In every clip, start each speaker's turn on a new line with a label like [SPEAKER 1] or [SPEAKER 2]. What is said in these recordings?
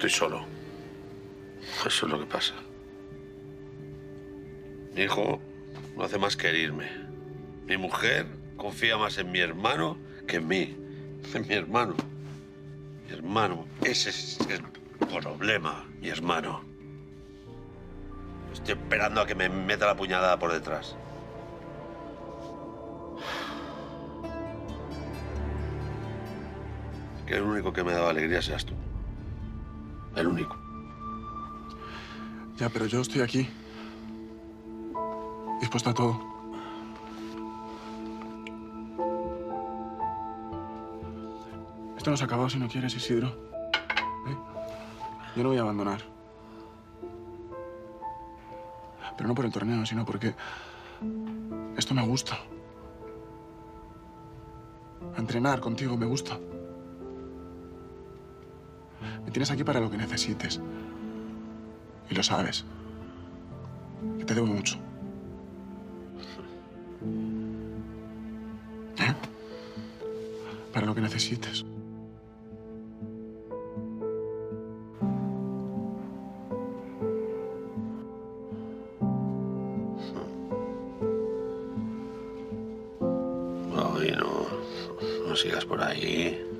[SPEAKER 1] Estoy solo. Eso es lo que pasa. Mi hijo no hace más que herirme. Mi mujer confía más en mi hermano que en mí. En mi hermano. Mi hermano. Ese es el problema, mi hermano. Estoy esperando a que me meta la puñalada por detrás. Que el único que me daba alegría seas tú. El único.
[SPEAKER 2] Ya, pero yo estoy aquí. Dispuesto a todo. Esto no se ha acabado si no quieres, Isidro. ¿Eh? Yo no voy a abandonar. Pero no por el torneo, sino porque esto me gusta. Entrenar contigo me gusta. Me tienes aquí para lo que necesites. Y lo sabes. Que te debo mucho. ¿Eh? Para lo que necesites.
[SPEAKER 1] No. No sigas por ahí.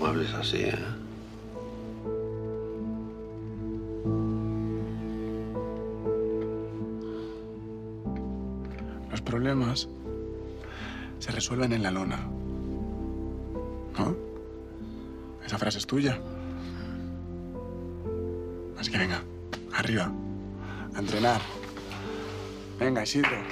[SPEAKER 1] No hables así, ¿eh?
[SPEAKER 2] Los problemas se resuelven en la lona. ¿No? Esa frase es tuya. Así que venga, arriba. Entrenar. Venga, Isidro.